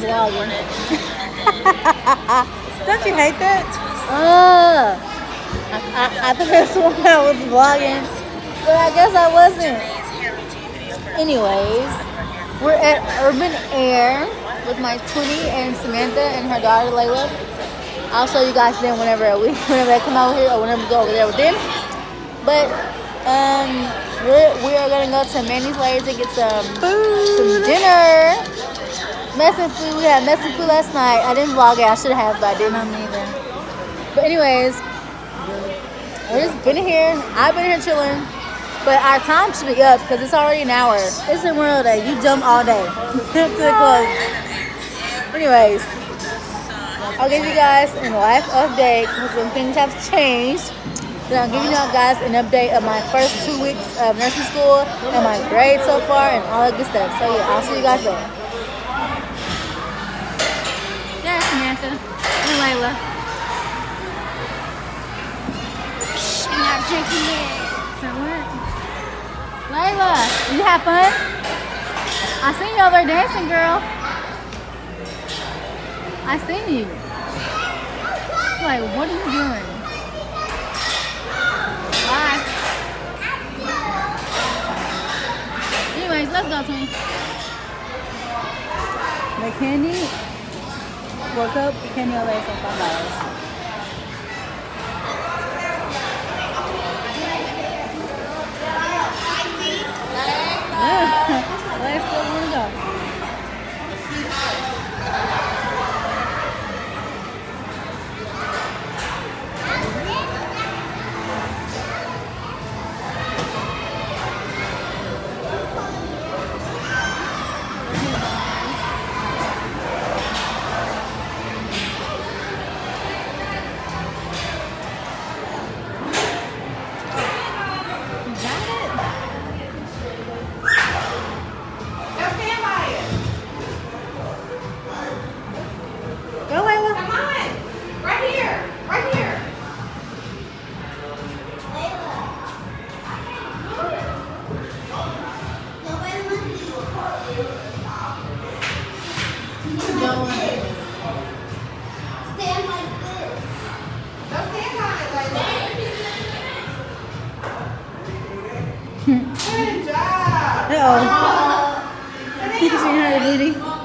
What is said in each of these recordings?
vlogging. Don't you hate that? Uh, I, I, I sworn I was vlogging, but I guess I wasn't. Anyways, we're at Urban Air with my twinnie and Samantha and her daughter Layla. I'll show you guys them whenever we whenever I come out here or whenever we go over there with them. But um, we're, we are gonna go to Manny's later to get some food, some dinner. Messing food. We had messing food last night. I didn't vlog it. I should have, but I didn't. neither. But anyways, we're just been here. I've been here chilling. But our time should be up because it's already an hour. It's Memorial Day. You jump all day to the close. Anyways, I'll give you guys a life update because some things have changed. Then I'll give you guys an update of my first two weeks of nursing school and my grades so far and all that good stuff. So yeah, I'll see you guys later. Samantha and Layla. I'm not drinking it. So what? Layla, you have fun? I seen you over there dancing, girl. I seen you. Like, what are you doing? Bye. Anyways, let's go, Tony. The candy, four cup day for five dollars. Let's job. Uh-oh. You can see her booty.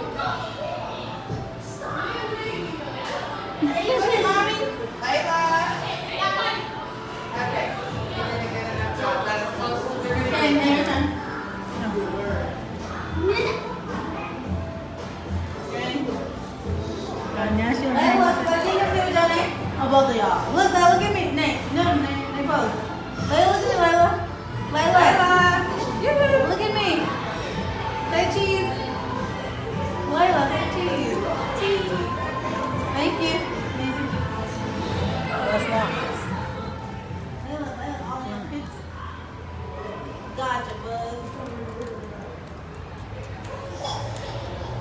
Layla, look at me, Layla. Layla. Layla. Look at me. Say cheese. Layla, say cheese. Cheese. Thank you. That's not. Layla, Layla, all your mm. pics. Gotcha, bud.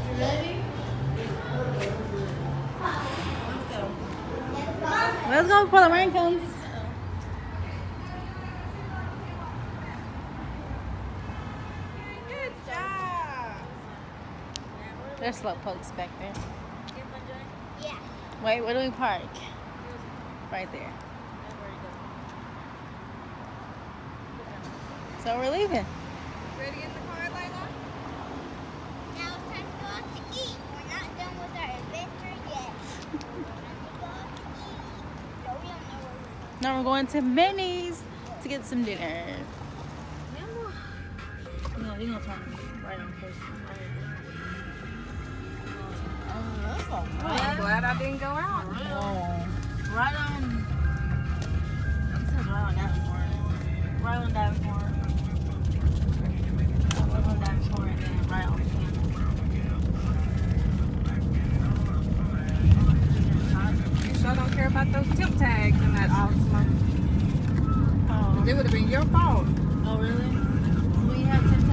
You ready? Let's go. Let's go before the rain comes. There's slow pokes back there. Yeah. Wait, where do we park? Right there. So we're leaving. Ready in the car, Layla? Now it's time to go out to eat. We're not done with our adventure yet. Time to to. No, we don't know where we're Now we're going to Minnie's to get some dinner. No, you're gonna turn right on first. I'm glad I didn't go out. Right on. Says right on. Right on Davenport. Right on Davenport and You sure don't care about those tip tags in that Altima. Oh, It would have been your fault. oh really? When you have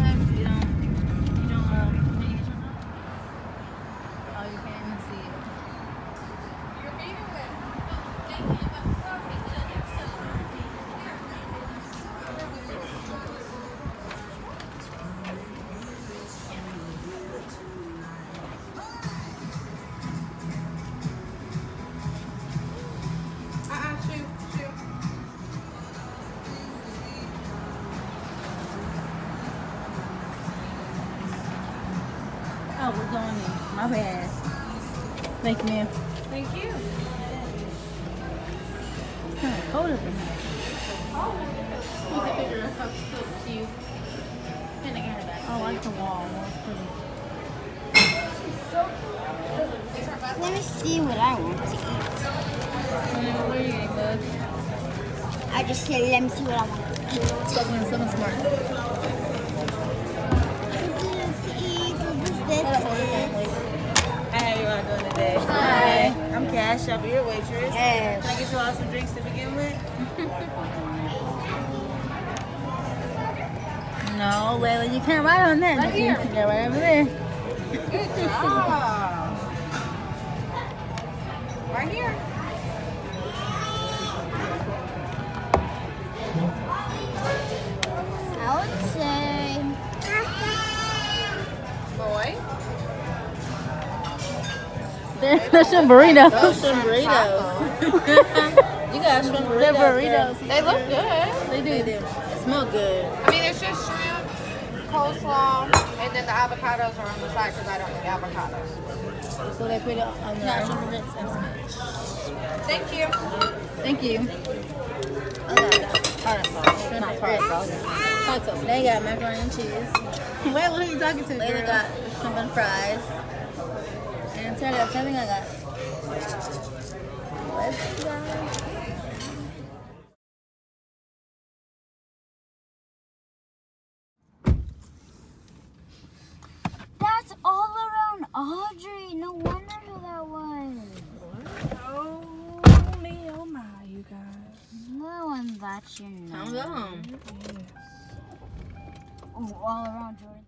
Oh, we're going in. My bad. Thank you, ma'am. Thank you. It's kind of cold up in here. Look at her. How so cute. Pinning her back. I like the wall. It's pretty. Let me see what I want to eat. What are you getting, bud? I just said, let me see what I want to eat. Something, something smart. Hi, how you all doing today? Hi. I'm Cash. I'll be your waitress. Yes. Can I get you all some drinks to begin with? No, Layla, you can't ride on that. Right here. Yeah, right over there. Ah. Right here. They're, they're some burritos. Those shrimp burritos. you got shrimp burritos. They're burritos. They look good. They do. They smell good. I mean, it's just shrimp, coleslaw, and then the avocados are on the side because I don't eat avocados. So they put it on the Thank you. Thank you. Tartar sauce. Not tartar sauce. Hot sauce. They got macaroni and cheese. Wait, who you talking to? Layla got shrimp and fries. And tell you, tell I got. Let's that's all around Audrey. No wonder who that was. Oh, me, oh my, you guys. No one that you know. Time to go. Oh, all around Jordan.